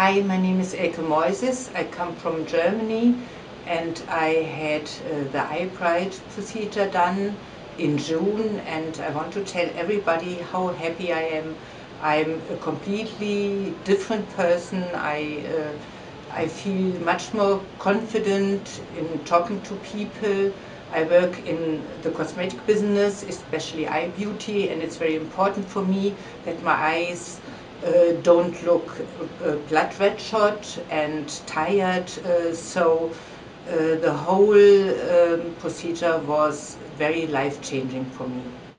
Hi, my name is Elke Moises. I come from Germany and I had uh, the I-Brite procedure done in June and I want to tell everybody how happy I am. I'm a completely different person. I, uh, I feel much more confident in talking to people. I work in the cosmetic business, especially eye beauty, and it's very important for me that my eyes uh, don't look uh, blood red shot and tired. Uh, so uh, the whole um, procedure was very life changing for me.